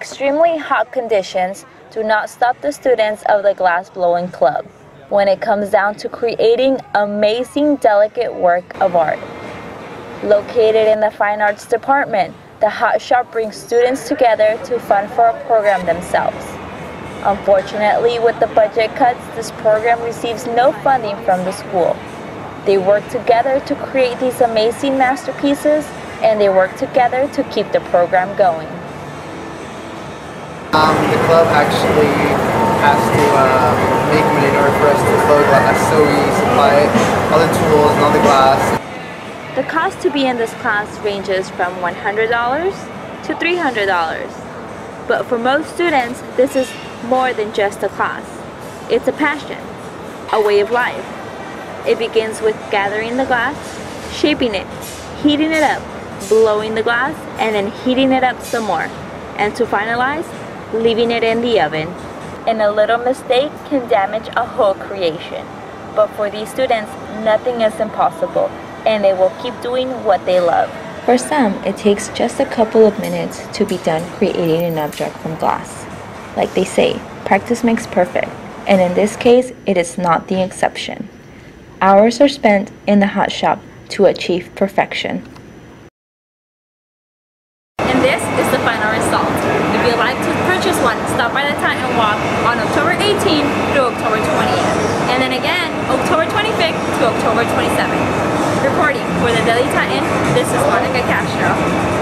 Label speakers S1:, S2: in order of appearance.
S1: Extremely hot conditions do not stop the students of the Glass Blowing Club when it comes down to creating amazing, delicate work of art. Located in the Fine Arts Department, the Hot Shop brings students together to fund for a program themselves. Unfortunately, with the budget cuts, this program receives no funding from the school. They work together to create these amazing masterpieces and they work together to keep the program going.
S2: Um, the club actually has to uh, make money in order for us to blow glass, so we supply all the tools and all the glass.
S1: The cost to be in this class ranges from $100 to $300. But for most students, this is more than just a class. It's a passion, a way of life. It begins with gathering the glass, shaping it, heating it up, blowing the glass, and then heating it up some more. And to finalize, leaving it in the oven. And a little mistake can damage a whole creation. But for these students, nothing is impossible, and they will keep doing what they love. For some, it takes just a couple of minutes to be done creating an object from glass. Like they say, practice makes perfect, and in this case, it is not the exception. Hours are spent in the hot shop to achieve perfection.
S3: And this is the final result. If you'd like to purchase one, stop by the Titan Walk on October 18th through October 20th. And then again, October 25th to October 27th. Reporting for the Daily Titan, this is Monica Castro.